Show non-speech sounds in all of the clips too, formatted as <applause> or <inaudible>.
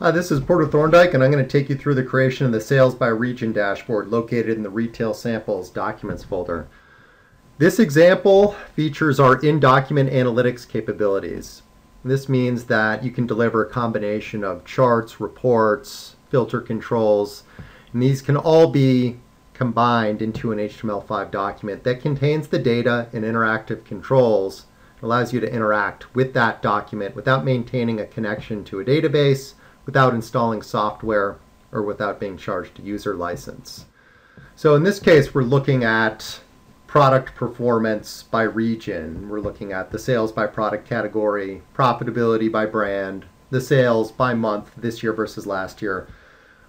Hi, this is Porter Thorndike, and I'm going to take you through the creation of the Sales by Region dashboard located in the Retail Samples Documents folder. This example features our in-document analytics capabilities. This means that you can deliver a combination of charts, reports, filter controls, and these can all be combined into an HTML5 document that contains the data and interactive controls. It allows you to interact with that document without maintaining a connection to a database without installing software or without being charged a user license. So in this case, we're looking at product performance by region. We're looking at the sales by product category, profitability by brand, the sales by month this year versus last year.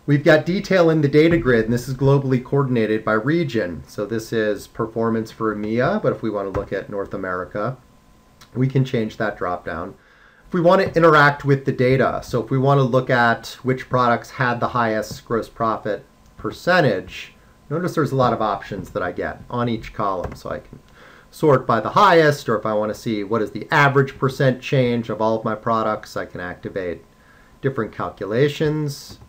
We've got detail in the data grid, and this is globally coordinated by region. So this is performance for EMEA, but if we want to look at North America, we can change that drop down if we want to interact with the data, so if we want to look at which products had the highest gross profit percentage, notice there's a lot of options that I get on each column. So I can sort by the highest, or if I want to see what is the average percent change of all of my products, I can activate different calculations.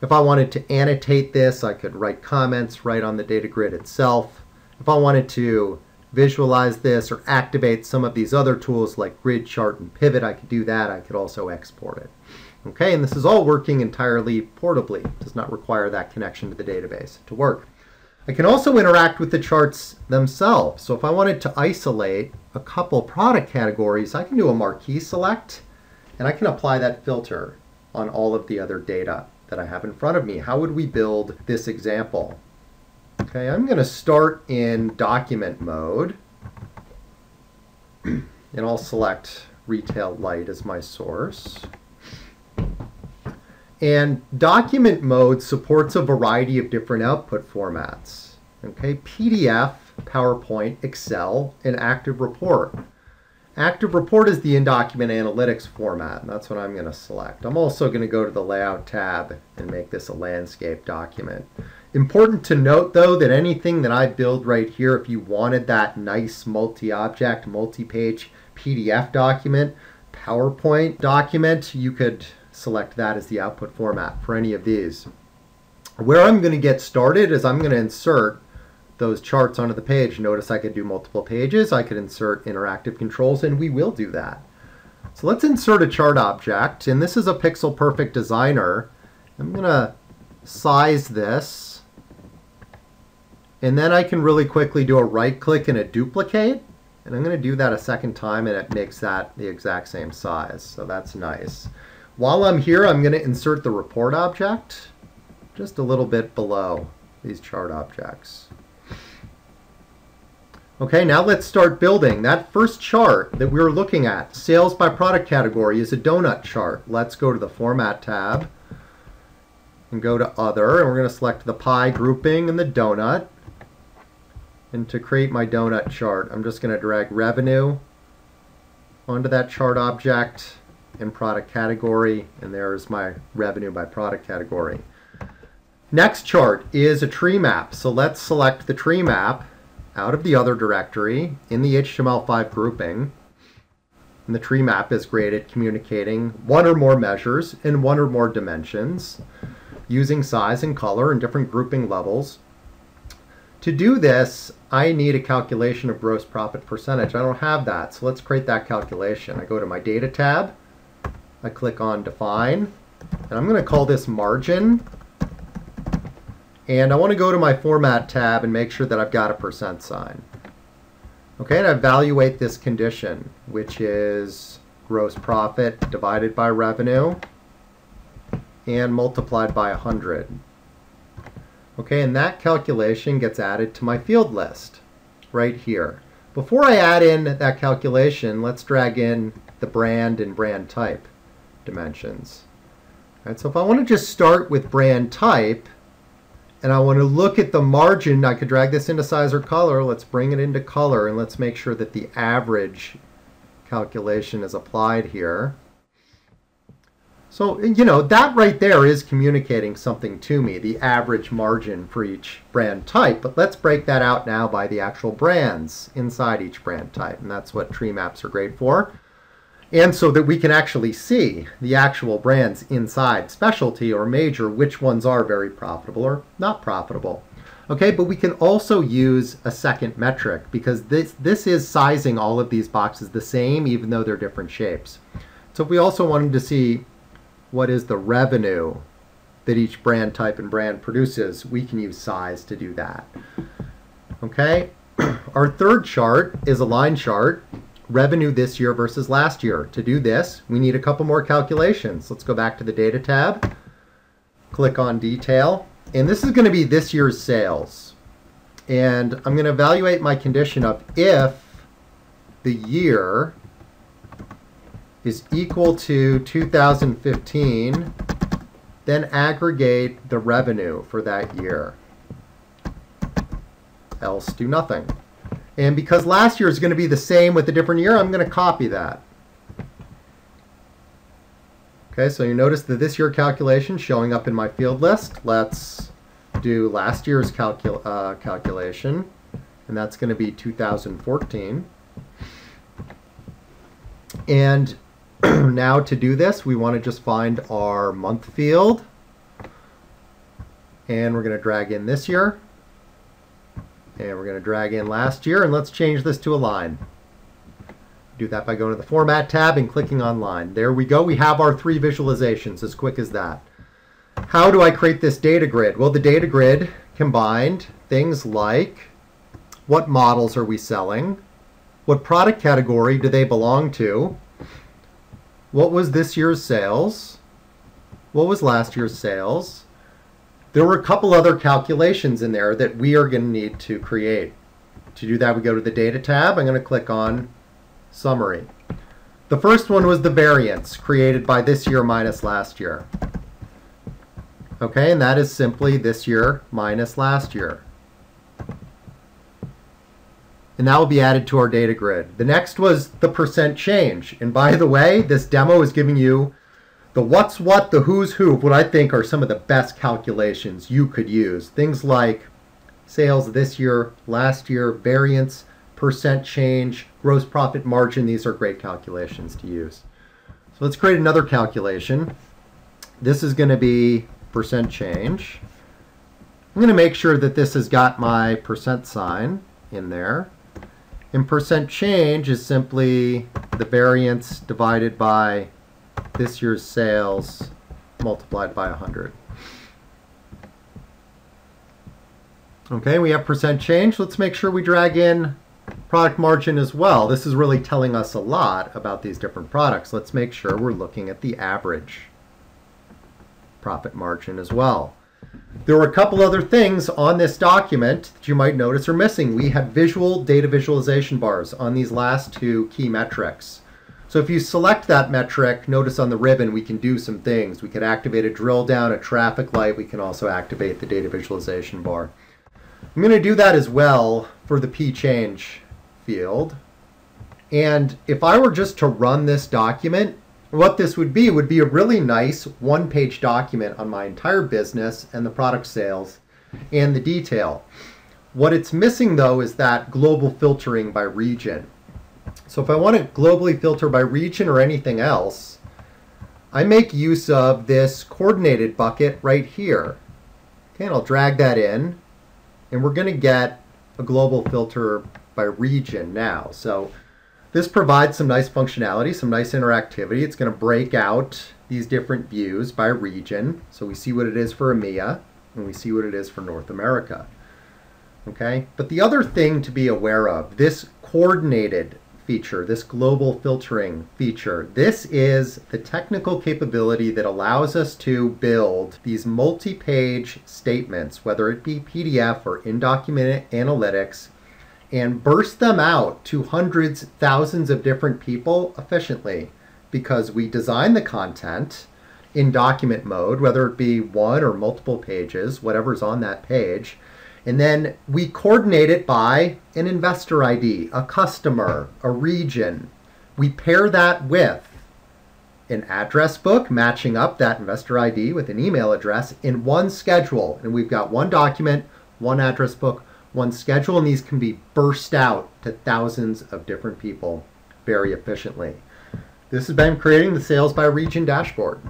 If I wanted to annotate this, I could write comments right on the data grid itself. If I wanted to visualize this or activate some of these other tools like grid chart and pivot I could do that. I could also export it. Okay and this is all working entirely portably. It does not require that connection to the database to work. I can also interact with the charts themselves. So if I wanted to isolate a couple product categories I can do a marquee select and I can apply that filter on all of the other data that I have in front of me. How would we build this example Okay, I'm going to start in document mode. <clears throat> and I'll select Retail Lite as my source. And document mode supports a variety of different output formats. Okay, PDF, PowerPoint, Excel, and Active Report. Active Report is the in-document analytics format, and that's what I'm going to select. I'm also going to go to the Layout tab and make this a landscape document. Important to note though that anything that I build right here, if you wanted that nice multi-object, multi-page PDF document, PowerPoint document, you could select that as the output format for any of these. Where I'm going to get started is I'm going to insert those charts onto the page. Notice I could do multiple pages. I could insert interactive controls, and we will do that. So let's insert a chart object, and this is a Pixel Perfect Designer. I'm going to size this and then I can really quickly do a right click and a duplicate. And I'm going to do that a second time and it makes that the exact same size. So that's nice. While I'm here, I'm going to insert the report object just a little bit below these chart objects. Okay, now let's start building. That first chart that we were looking at, sales by product category, is a donut chart. Let's go to the Format tab and go to Other, and we're going to select the pie grouping and the donut. And to create my donut chart, I'm just going to drag revenue onto that chart object and product category, and there's my revenue by product category. Next chart is a tree map. So let's select the tree map out of the other directory in the HTML5 grouping. And the tree map is great at communicating one or more measures in one or more dimensions using size and color and different grouping levels. To do this, I need a calculation of gross profit percentage. I don't have that, so let's create that calculation. I go to my data tab, I click on define, and I'm going to call this margin. And I want to go to my format tab and make sure that I've got a percent sign. Okay, and I evaluate this condition, which is gross profit divided by revenue and multiplied by 100. Okay, and that calculation gets added to my field list right here. Before I add in that calculation, let's drag in the brand and brand type dimensions. All right, so if I want to just start with brand type, and I want to look at the margin, I could drag this into size or color. Let's bring it into color, and let's make sure that the average calculation is applied here. So, you know, that right there is communicating something to me, the average margin for each brand type. But let's break that out now by the actual brands inside each brand type. And that's what tree maps are great for. And so that we can actually see the actual brands inside specialty or major, which ones are very profitable or not profitable. Okay, but we can also use a second metric because this, this is sizing all of these boxes the same even though they're different shapes. So if we also wanted to see what is the revenue that each brand type and brand produces, we can use size to do that. Okay, <clears throat> our third chart is a line chart, revenue this year versus last year. To do this, we need a couple more calculations. Let's go back to the data tab, click on detail, and this is going to be this year's sales. And I'm going to evaluate my condition of if the year is equal to 2015, then aggregate the revenue for that year. Else do nothing. And because last year is going to be the same with a different year, I'm going to copy that. Okay, so you notice that this year calculation showing up in my field list. Let's do last year's calcul uh, calculation, and that's going to be 2014. And <clears throat> now to do this, we want to just find our month field. And we're going to drag in this year. And we're going to drag in last year. And let's change this to a line. Do that by going to the Format tab and clicking on Line. There we go. We have our three visualizations as quick as that. How do I create this data grid? Well, the data grid combined things like what models are we selling? What product category do they belong to? What was this year's sales? What was last year's sales? There were a couple other calculations in there that we are going to need to create. To do that, we go to the Data tab. I'm going to click on Summary. The first one was the variance created by this year minus last year. Okay, and that is simply this year minus last year and that will be added to our data grid. The next was the percent change. And by the way, this demo is giving you the what's what, the who's who, what I think are some of the best calculations you could use. Things like sales this year, last year, variance, percent change, gross profit margin. These are great calculations to use. So let's create another calculation. This is going to be percent change. I'm going to make sure that this has got my percent sign in there. And percent change is simply the variance divided by this year's sales multiplied by 100. Okay, we have percent change. Let's make sure we drag in product margin as well. This is really telling us a lot about these different products. Let's make sure we're looking at the average profit margin as well. There were a couple other things on this document that you might notice are missing. We have visual data visualization bars on these last two key metrics. So if you select that metric, notice on the ribbon we can do some things. We could activate a drill down, a traffic light. We can also activate the data visualization bar. I'm going to do that as well for the P change field. And if I were just to run this document, what this would be would be a really nice one-page document on my entire business and the product sales and the detail. What it's missing though is that global filtering by region. So if I want to globally filter by region or anything else, I make use of this coordinated bucket right here. Okay, and I'll drag that in, and we're going to get a global filter by region now. So this provides some nice functionality, some nice interactivity. It's going to break out these different views by region. So we see what it is for EMEA and we see what it is for North America. Okay, but the other thing to be aware of, this coordinated feature, this global filtering feature, this is the technical capability that allows us to build these multi-page statements, whether it be PDF or in document analytics, and burst them out to hundreds, thousands of different people efficiently because we design the content in document mode, whether it be one or multiple pages, whatever's on that page. And then we coordinate it by an investor ID, a customer, a region. We pair that with an address book matching up that investor ID with an email address in one schedule. And we've got one document, one address book, one schedule, and these can be burst out to thousands of different people very efficiently. This has been creating the Sales by Region dashboard.